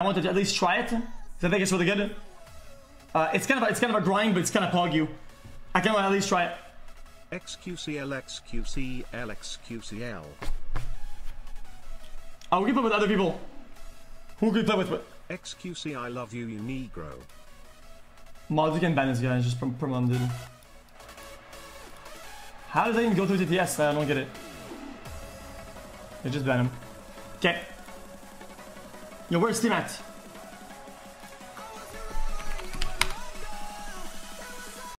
I wanted to at least try it. I think it's really good. Uh, it's kind of a, it's kind of a grind, but it's kind of pog you. I can at least try it. XQCL XQCL XQCL. Uh, we can play with other people. Who can we play with? XQC I love you you Negro. Mods, you can ban this guy, just prom promote him. How does that even go through TTS? I don't get it. They just ban him. Okay. Yo, where's Steam at?